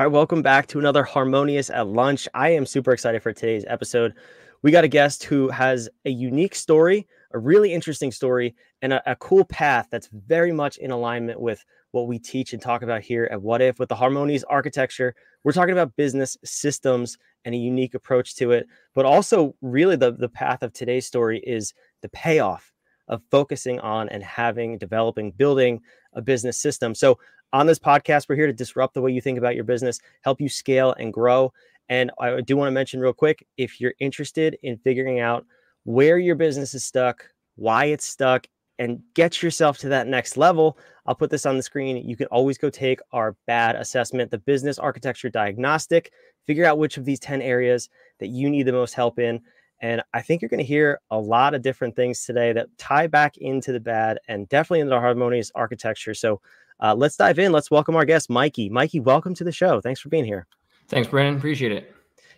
All right, welcome back to another Harmonious at Lunch. I am super excited for today's episode. We got a guest who has a unique story, a really interesting story, and a, a, cool path that's very much in alignment with what we teach and talk about here at Whadif with the Harmonious architecture. We're talking about business systems and a unique approach to it, but also really the, the path of today's story is the payoff of focusing on and having, developing, building a business system. So on this podcast, we're here to disrupt the way you think about your business, help you scale and grow. And I do want to mention real quick if you're interested in figuring out where your business is stuck, why it's stuck, and get yourself to that next level, I'll put this on the screen. You can always go take our BAD assessment, the business architecture diagnostic, figure out which of these 10 areas that you need the most help in. And I think you're going to hear a lot of different things today that tie back into the bad and definitely into the harmonious architecture. So uh, let's dive in. Let's welcome our guest, Mikey. Mikey, welcome to the show. Thanks for being here. Thanks, Brandon. Appreciate it.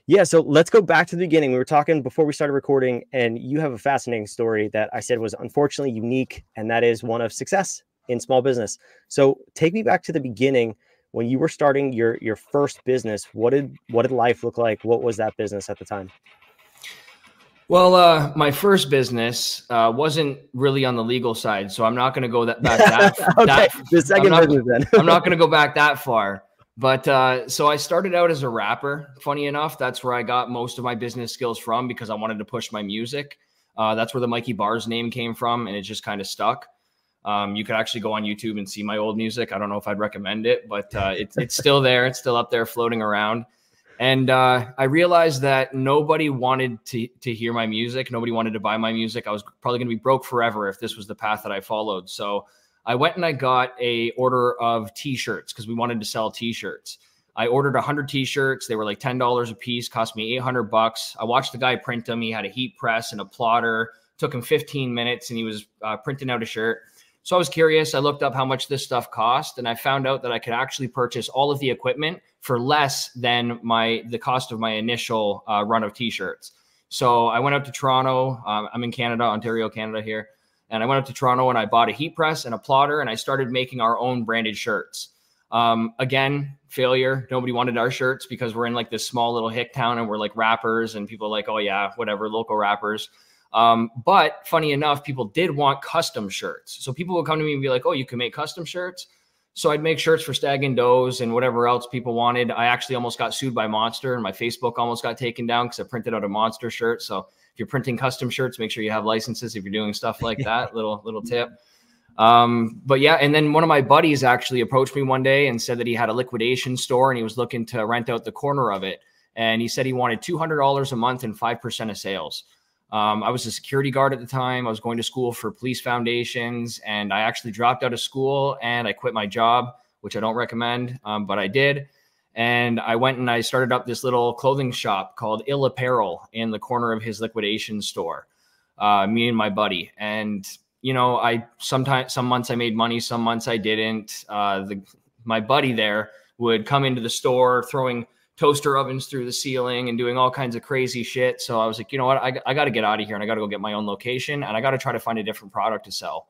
Yeah, so let's go back to the beginning. We were talking before we started recording, and you have a fascinating story that I said was unfortunately unique, and that is one of success in small business. So take me back to the beginning when you were starting your your first business. What did what did life look like? What was that business at the time? Well, uh, my first business uh, wasn't really on the legal side, so I'm not going to go that back that. okay, that, the second not, business then. I'm not going to go back that far. But uh, so I started out as a rapper. Funny enough, that's where I got most of my business skills from because I wanted to push my music. Uh, that's where the Mikey Bars name came from, and it just kind of stuck. Um, you could actually go on YouTube and see my old music. I don't know if I'd recommend it, but uh, it's it's still there. It's still up there, floating around. And uh, I realized that nobody wanted to, to hear my music. Nobody wanted to buy my music. I was probably going to be broke forever if this was the path that I followed. So I went and I got a order of t-shirts because we wanted to sell t-shirts. I ordered 100 t-shirts. They were like $10 a piece, cost me 800 bucks. I watched the guy print them. He had a heat press and a plotter. Took him 15 minutes and he was uh, printing out a shirt. So I was curious. I looked up how much this stuff cost, and I found out that I could actually purchase all of the equipment for less than my the cost of my initial uh, run of t-shirts. So I went up to Toronto. Um, I'm in Canada, Ontario, Canada here, and I went up to Toronto and I bought a heat press and a plotter, and I started making our own branded shirts. Um, again, failure. Nobody wanted our shirts because we're in like this small little hick town, and we're like rappers, and people are like, oh yeah, whatever, local rappers. Um, but funny enough, people did want custom shirts. So people would come to me and be like, oh, you can make custom shirts. So I'd make shirts for Stag and Does and whatever else people wanted. I actually almost got sued by Monster and my Facebook almost got taken down because I printed out a Monster shirt. So if you're printing custom shirts, make sure you have licenses if you're doing stuff like that. little little tip. Um, but yeah, and then one of my buddies actually approached me one day and said that he had a liquidation store and he was looking to rent out the corner of it. And he said he wanted two hundred dollars a month and five percent of sales. Um, I was a security guard at the time. I was going to school for police foundations, and I actually dropped out of school and I quit my job, which I don't recommend, um, but I did. And I went and I started up this little clothing shop called Ill Apparel in the corner of his liquidation store. Uh, me and my buddy, and you know, I sometimes some months I made money, some months I didn't. Uh, the my buddy there would come into the store throwing toaster ovens through the ceiling and doing all kinds of crazy shit. So I was like, you know what? I, I got to get out of here and I got to go get my own location and I got to try to find a different product to sell.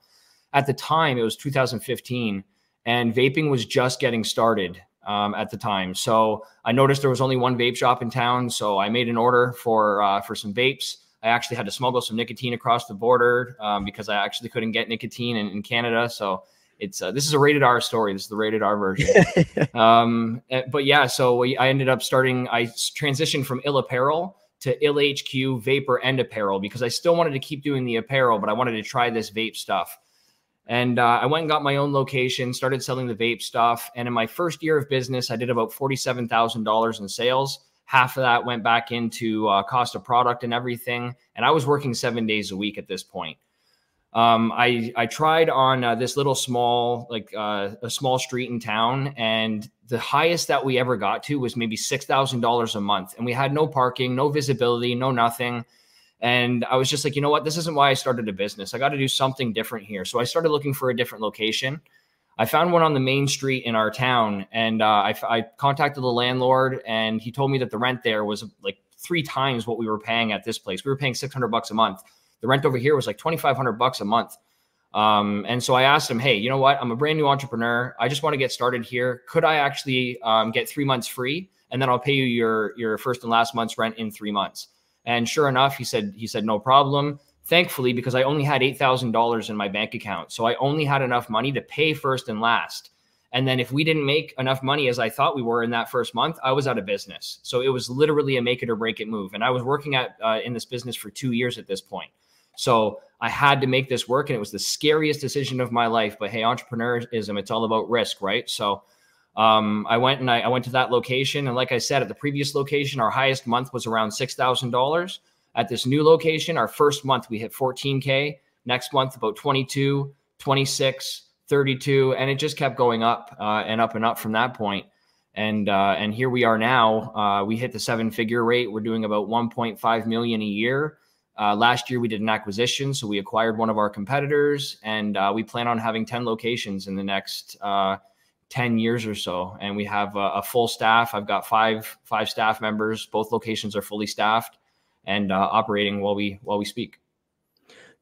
At the time, it was 2015 and vaping was just getting started um, at the time. So I noticed there was only one vape shop in town. So I made an order for uh, for some vapes. I actually had to smuggle some nicotine across the border um, because I actually couldn't get nicotine in, in Canada. So it's uh, this is a rated R story. This is the rated R version. um, eh, but yeah, so we, I ended up starting. I transitioned from Ill Apparel to Ill HQ Vapor and Apparel because I still wanted to keep doing the apparel, but I wanted to try this vape stuff. And uh, I went and got my own location, started selling the vape stuff. And in my first year of business, I did about forty-seven thousand dollars in sales. Half of that went back into uh, cost of product and everything. And I was working seven days a week at this point. Um, I I tried on uh, this little small like uh, a small street in town, and the highest that we ever got to was maybe six thousand dollars a month, and we had no parking, no visibility, no nothing. And I was just like, you know what, this isn't why I started a business. I got to do something different here. So I started looking for a different location. I found one on the main street in our town, and uh, I, I contacted the landlord, and he told me that the rent there was like three times what we were paying at this place. We were paying six hundred bucks a month the rent over here was like 2,500 bucks a month. Um, and so I asked him, hey, you know what? I'm a brand new entrepreneur. I just want to get started here. Could I actually um, get three months free, and then I'll pay you your your first and last month's rent in three months? And sure enough, he said he said no problem. Thankfully, because I only had eight thousand dollars in my bank account, so I only had enough money to pay first and last. And then if we didn't make enough money as I thought we were in that first month, I was out of business. So it was literally a make it or break it move. And I was working at uh, in this business for two years at this point. So I had to make this work, and it was the scariest decision of my life. But hey, entrepreneurism, it's all about risk, right? So um, I went and I, I, went to that location, and like I said, at the previous location, our highest month was around six thousand dollars. At this new location, our first month we hit 14k. Next month, about 22, 26, 32, and it just kept going up uh, and up and up from that point. And uh, and here we are now. Uh, we hit the seven figure rate. We're doing about 1.5 million a year. Uh, last year, we did an acquisition, so we acquired one of our competitors, and uh, we plan on having 10 locations in the next uh, 10 years or so. And we have a, a, full staff. I've got five five staff members. Both locations are fully staffed and uh, operating while we while we speak.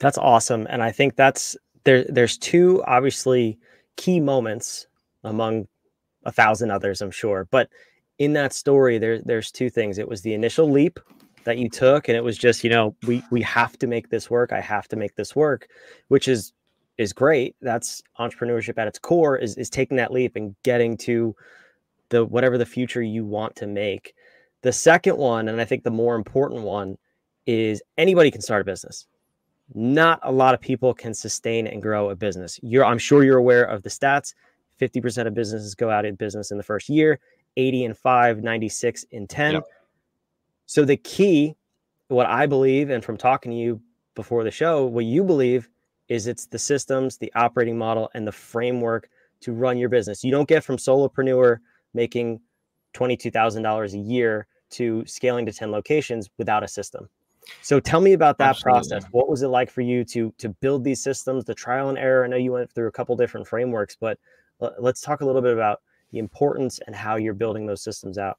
That's awesome, and I think that's there. There's two obviously key moments among a thousand others, I'm sure, but in that story, there there's two things. It was the initial leap that you took and it was just you know we we have to make this work i have to make this work which is is great. That's entrepreneurship at its core is is taking that leap and getting to the whatever the future you want to make. The second one and i think the more important one is anybody can start a business. Not a lot of people can sustain and grow a business. You're i'm sure you're aware of the stats. 50% of businesses go out in business in the first year 80 and 5 96 in 10 yep so the key, what I believe, and from talking to you before the show, what you believe is it's the systems, the operating model, and the framework to run your business. You don't get from solopreneur making $22,000 a year to scaling to 10 locations without a system. So tell me about that Absolutely. process. What was it like for you to to build these systems, the trial and error? I know you went through a couple different frameworks, but let's talk a little bit about the importance and how you're building those systems out.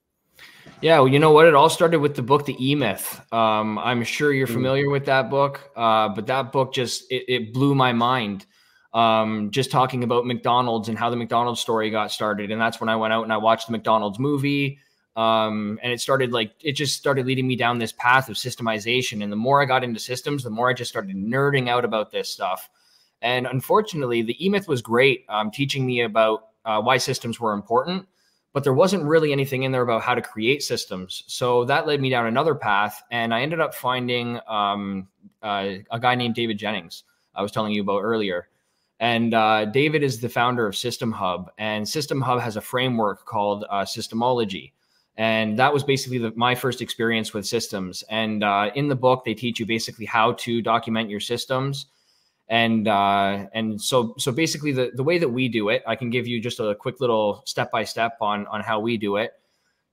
Yeah, well, you know what? It all started with the book, The E Myth. Um, I'm sure you're mm. familiar with that book, uh, but that book just it, it blew my mind. Um, just talking about McDonald's and how the McDonald's story got started, and that's when I went out and I watched the McDonald's movie. Um, and it started like it just started leading me down this path of systemization. And the more I got into systems, the more I just started nerding out about this stuff. And unfortunately, the E Myth was great, um, teaching me about uh, why systems were important but there wasn't really anything in there about how to create systems. So that led me down another path, and I ended up finding um, uh, a guy named David Jenyns. I was telling you about earlier. And uh, David is the founder of System Hub, and System Hub has a framework called uh, Systemology. And that was basically the, my first experience with systems. And uh, in the book, they teach you basically how to document your systems and uh, and so so basically the the way that we do it, I can give you just a quick little step by step on on how we do it.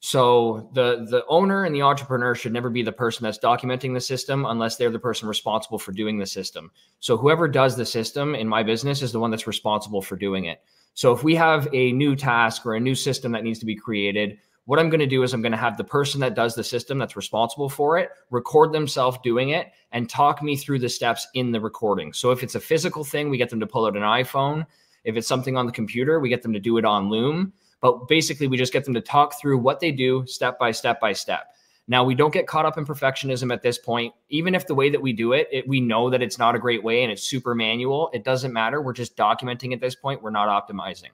So the the owner and the entrepreneur should never be the person that's documenting the system unless they're the person responsible for doing the system. So whoever does the system in my business is the one that's responsible for doing it. So if we have a new task or a new system that needs to be created, what I'm going to do is I'm going to have the person that does the system that's responsible for it record themselves doing it and talk me through the steps in the recording. So if it's a physical thing, we get them to pull out an iPhone. If it's something on the computer, we get them to do it on Loom. But basically, we just get them to talk through what they do step by step by step. Now, we don't get caught up in perfectionism at this point. Even if the way that we do it, it, we know that it's not a great way and it's super manual, it doesn't matter. We're just documenting at this point. We're not optimizing.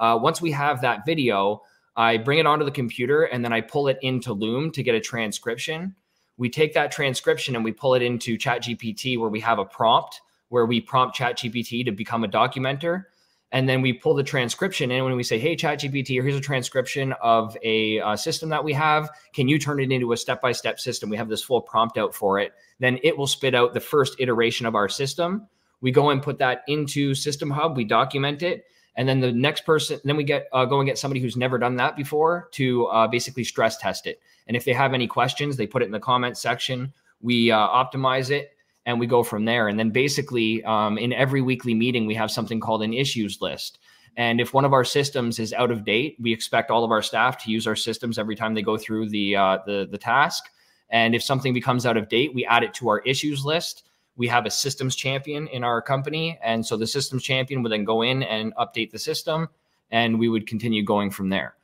Uh, once we have that video, I bring it onto the computer and then I pull it into Loom to get a transcription. We take that transcription and we pull it into ChatGPT where we have a prompt where we prompt ChatGPT to become a documenter. And then we pull the transcription in when we say, Hey, ChatGPT, here's a transcription of a uh, system that we have. Can you turn it into a step by step system? We have this full prompt out for it. Then it will spit out the first iteration of our system. We go and put that into System Hub, we document it and then the next person then we get uh, go and get somebody who's never done that before to uh, basically stress test it. And if they have any questions they put it in the comment section. We uh, optimize it and we go from there. And then basically um, in every weekly meeting we have something called an issues list. And if one of our systems is out of date we expect all of our staff to use our systems every time they go through the uh, the, the task. And if something becomes out of date we add it to our issues list we have a systems champion in our company. And so the systems champion would then go in and update the system and we would continue going from there.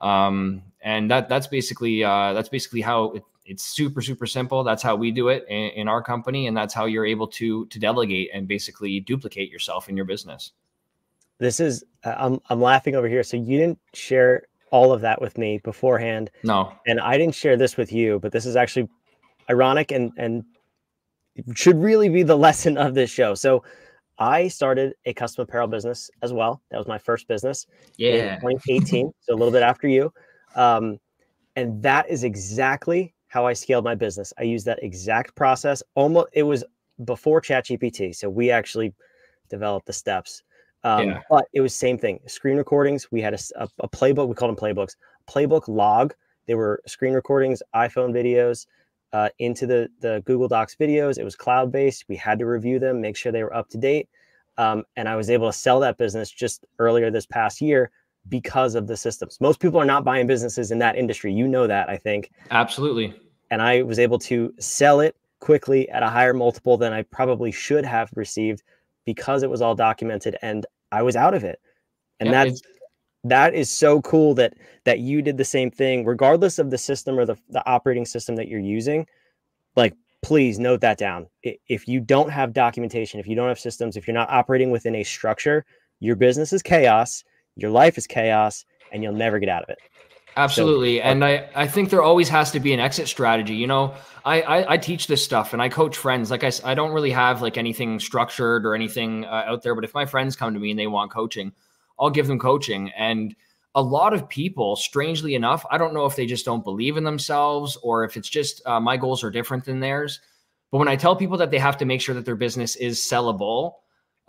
Um, and that that's basically uh, that's basically how it, it's super super simple. That's how we do it in, in our company, and that's how you're able to to delegate and basically duplicate yourself in your business. This is I'm I'm laughing over here. So you didn't share all of that with me beforehand. No. And I didn't share this with you, but this is actually ironic and and should really be the lesson of this show. So I started a custom apparel business as well. That was my first business yeah. in 2018, so a little bit after you. Um, and that is exactly how I scaled my business. I used that exact process. Almost, it was before ChatGPT, so we actually developed the steps. Um, yeah. But it was same thing. Screen recordings. We had a, a, a playbook. We called them playbooks. Playbook log. They were screen recordings, iPhone videos, uh, into the the Google Docs videos. It was cloud based. We had to review them, make sure they were up to date. Um, and I was able to sell that business just earlier this past year because of the systems. Most people are not buying businesses in that industry. You know that, I think. Absolutely. And I was able to sell it quickly at a higher multiple than I probably should have received because it was all documented and I was out of it. And yeah, that's that is so cool that that you did the same thing regardless of the system or the, the operating system that you're using. Like please note that down. If you don't have documentation if you don't have systems if you're not operating within a structure your business is chaos your life is chaos and you'll never get out of it. Absolutely so, and i i think there always has to be an exit strategy you know? I, I, I teach this stuff and i coach friends. Like i i don't really have like anything structured or anything uh, out there but if my friends come to me and they want coaching I'll give them coaching. And a lot of people, strangely enough, I don't know if they just don't believe in themselves or if it's just uh, my goals are different than theirs. But when I tell people that they have to make sure that their business is sellable,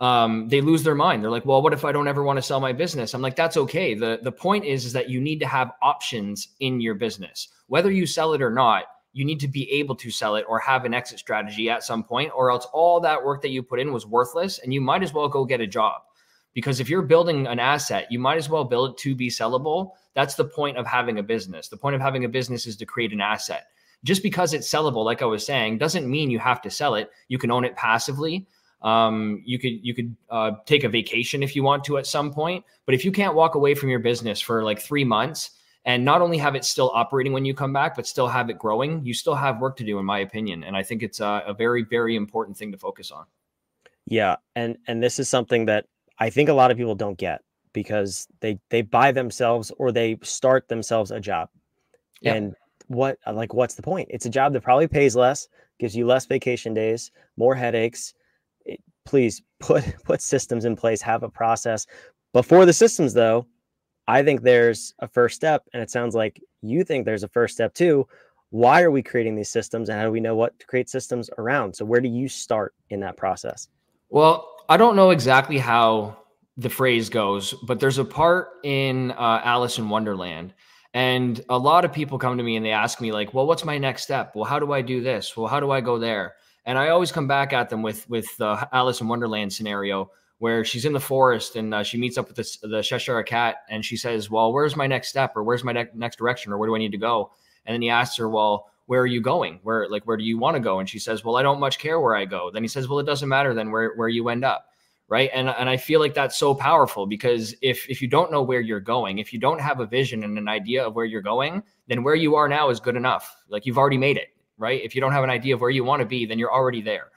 um, they lose their mind. They're like, "Well, what if I don't ever want to sell my business?" I'm like, "That's okay." the The point is, is that you need to have options in your business, whether you sell it or not. You need to be able to sell it or have an exit strategy at some point, or else all that work that you put in was worthless, and you might as well go get a job because if you're building an asset, you might as well build it to be sellable. That's the point of having a business. The point of having a business is to create an asset. Just because it's sellable, like I was saying, doesn't mean you have to sell it. You can own it passively. Um, you could you could uh, take a vacation if you want to at some point. But if you can't walk away from your business for like three months and not only have it still operating when you come back, but still have it growing, you still have work to do, in my opinion. And I think it's a, a very very important thing to focus on. Yeah, and and this is something that I think a lot of people don't get because they they buy themselves or they start themselves a job. Yep. And what like what's the point? It's a job that probably pays less, gives you less vacation days, more headaches. It, please put put systems in place, have a process. Before the systems though, I think there's a first step and it sounds like you think there's a first step too. Why are we creating these systems and how do we know what to create systems around? So where do you start in that process? Well, I don't know exactly how the phrase goes, but there's a part in uh, Alice in Wonderland. And a lot of people come to me and they ask me, like, well, what's my next step? Well, how do I do this? Well, how do I go there? And I always come back at them with with the Alice in Wonderland scenario where she's in the forest and uh, she meets up with the, the Cheshire cat and she says, well, where's my next step or where's my ne- next direction or where do I need to go? And then he asks her, well, where are you going? Where like where do you want to go? And she says, Well, I don't much care where I go. Then he says, Well, it doesn't matter then where where you end up. Right. And and I feel like that's so powerful because if if you don't know where you're going, if you don't have a vision and an idea of where you're going, then where you are now is good enough. Like you've already made it. Right. If you don't have an idea of where you want to be, then you're already there.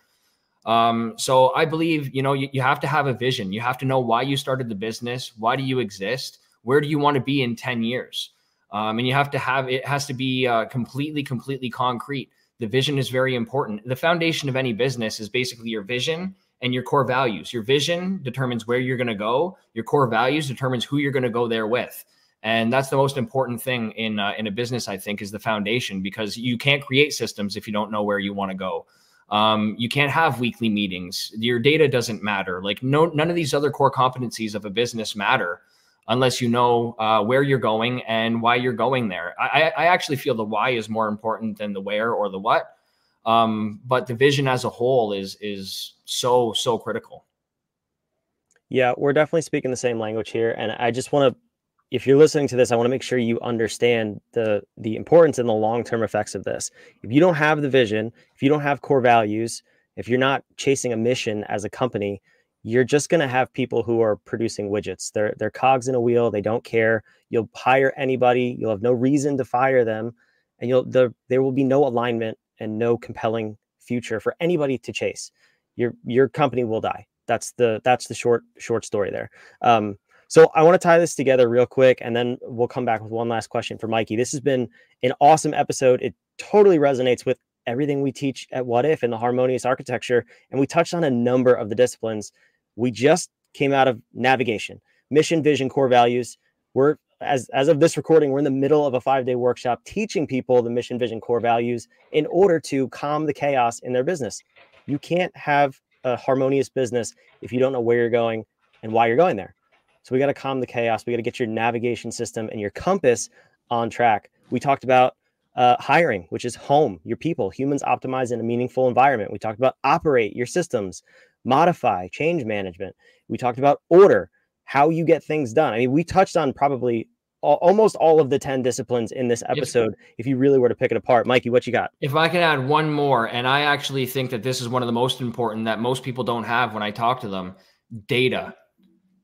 Um, so I believe, you know, you, you have to have a vision. You have to know why you started the business. Why do you exist? Where do you want to be in 10 years? Um, and you have to have it has to be uh, completely, completely concrete. The vision is very important. The foundation of any business is basically your vision and your core values. Your vision determines where you're going to go. Your core values determines who you're going to go there with. And that's the most important thing in uh, in a business, I think, is the foundation because you can't create systems if you don't know where you want to go. Um, you can't have weekly meetings. Your data doesn't matter. Like no, none of these other core competencies of a business matter unless you know uh, where you're going and why you're going there. I, I, actually feel the why is more important than the where or the what. Um, but the vision as a whole is is so so critical. Yeah, we're definitely speaking the same language here, and I just want to. If you're listening to this, I want to make sure you understand the the importance and the long term effects of this. If you don't have the vision, if you don't have core values, if you're not chasing a mission as a company, you're just going to have people who are producing widgets. They're they're cogs in a wheel. They don't care. You'll hire anybody. You'll have no reason to fire them, and you'll the, there will be no alignment and no compelling future for anybody to chase. Your your company will die. That's the that's the short short story there. Um, so I want to tie this together real quick, and then we'll come back with one last question for Mikey. This has been an awesome episode. It totally resonates with everything we teach at Whadif and the harmonious architecture, and we touched on a number of the disciplines we just came out of navigation, mission, vision, core values. We're as as of this recording, we're in the middle of a five day workshop teaching people the mission, vision, core values in order to calm the chaos in their business. You can't have a harmonious business if you don't know where you're going and why you're going there. So we got to calm the chaos. We got to get your navigation system and your compass on track. We talked about uh, hiring, which is home, your people, humans optimize in a meaningful environment. We talked about operate your systems modify, change management. We talked about order, how you get things done. I mean, we touched on probably all, almost all of the 10 disciplines in this episode if, if you really were to pick it apart. Mikey, what you got? If I can add one more, and I actually think that this is one of the most important that most people don't have when I talk to them data.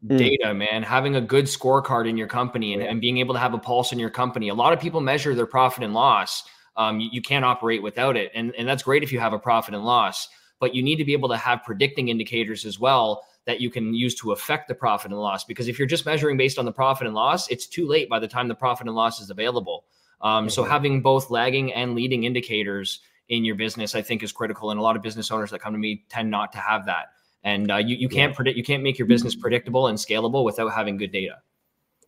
Mm. Data, man, having a good scorecard in your company and, and being able to have a pulse in your company. A lot of people measure their profit and loss. Um, you, you can't operate without it. And, and that's great if you have a profit and loss but you need to be able to have predicting indicators as well that you can use to affect the profit and loss. Because if you're just measuring based on the profit and loss, it's too late by the time the profit and loss is available. Um, mm-hmm. So having both lagging and leading indicators in your business, I think, is critical. And a lot of business owners that come to me tend not to have that. And uh, you you can't yeah. predict, you can't make your business predictable and scalable without having good data.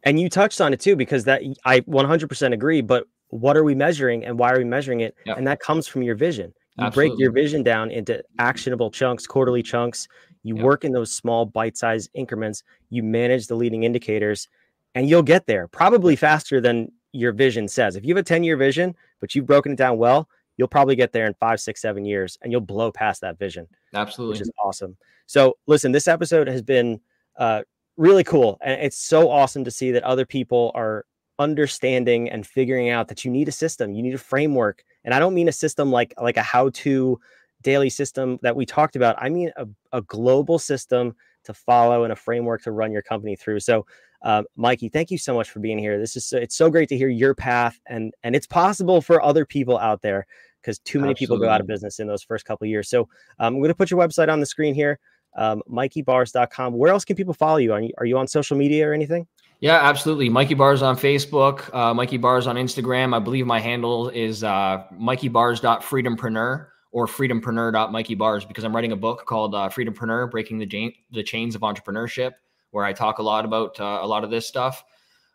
And you touched on it too, because that I 100% agree. But what are we measuring, and why are we measuring it? Yep. And that comes from your vision. You Absolutely. break your vision down into actionable chunks, quarterly chunks. You yep. work in those small bite-sized increments. You manage the leading indicators, and you'll get there probably faster than your vision says. If you have a 10-year vision, but you've broken it down well, you'll probably get there in five, six, seven years, and you'll blow past that vision. Absolutely, which is awesome. So, listen, this episode has been uh, really cool, and it's so awesome to see that other people are understanding and figuring out that you need a system, you need a framework and I don't mean a system like like a how-to daily system that we talked about. I mean a, a global system to follow and a framework to run your company through. So, uh, Mikey, thank you so much for being here. This is so, it's so great to hear your path, and and it's possible for other people out there because too many Absolutely. people go out of business in those first couple years. So, um, I'm going to put your website on the screen here, um, MikeyBars.com. Where else can people follow you? Are you, are you on social media or anything? Yeah, absolutely. Mikey Bars on Facebook, uh, Mikey Bars on Instagram. I believe my handle is uh, MikeyBars.freedompreneur or freedompreneur.MikeyBars because I'm writing a book called uh, Freedompreneur: Breaking the, the Chains of Entrepreneurship, where I talk a lot about uh, a lot of this stuff.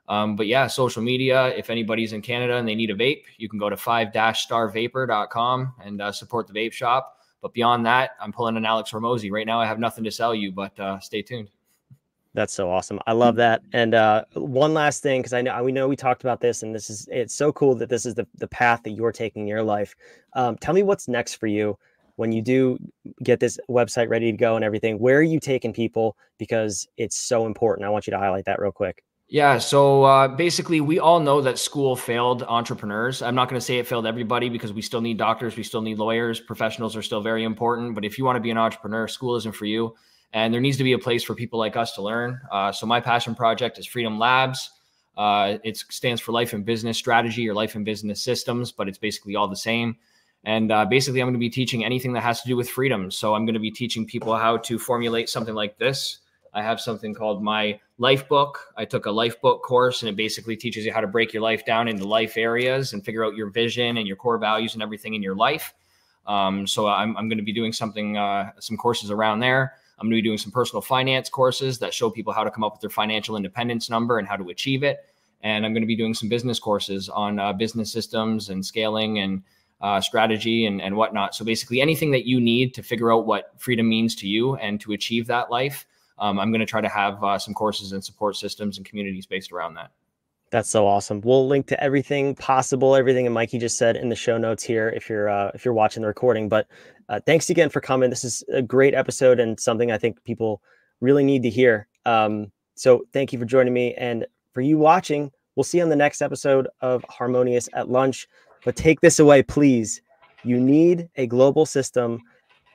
Um, but yeah, social media. If anybody's in Canada and they need a vape, you can go to five-starvapor.com and uh, support the vape shop. But beyond that, I'm pulling an Alex Hormozi. Right now, I have nothing to sell you, but uh, stay tuned. That's so awesome. I love that. And uh, one last thing, because I know we know we talked about this, and this is it's so cool that this is the the path that you're taking in your life. Um, tell me what's next for you when you do get this website ready to go and everything. Where are you taking people? Because it's so important. I want you to highlight that real quick. Yeah. So uh, basically, we all know that school failed entrepreneurs. I'm not going to say it failed everybody because we still need doctors, we still need lawyers, professionals are still very important. But if you want to be an entrepreneur, school isn't for you and there needs to be a place for people like us to learn. Uh, so my passion project is Freedom Labs. Uh, it stands for Life and Business Strategy or Life and Business Systems, but it's basically all the same. And uh, basically, I'm going to be teaching anything that has to do with freedom. So I'm going to be teaching people how to formulate something like this. I have something called my life book. I took a life book course, and it basically teaches you how to break your life down into life areas and figure out your vision and your core values and everything in your life. Um, so I'm, I'm going to be doing something, uh, some courses around there. I'm going to be doing some personal finance courses that show people how to come up with their financial independence number and how to achieve it. And I'm going to be doing some business courses on uh, business systems and scaling and uh, strategy and, and whatnot. So basically, anything that you need to figure out what freedom means to you and to achieve that life, um, I'm going to try to have uh, some courses and support systems and communities based around that. That's so awesome. We'll link to everything possible, everything and Mikey just said in the show notes here if you're uh, if you're watching the recording. But uh, thanks again for coming. This is a great episode and something I think people really need to hear. Um, so thank you for joining me, and for you watching, we'll see you on the next episode of Harmonious at Lunch. But take this away, please. You need a global system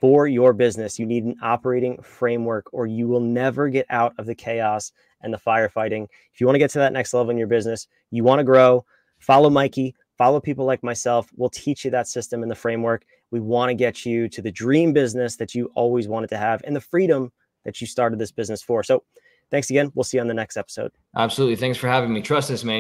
for your business, you need an operating framework or you will never get out of the chaos and the firefighting. If you want to get to that next level in your business, you want to grow, follow Mikey, follow people like myself. We'll teach you that system and the framework. We want to get you to the dream business that you always wanted to have and the freedom that you started this business for. So, thanks again. We'll see you on the next episode. Absolutely. Thanks for having me. Trust us, man.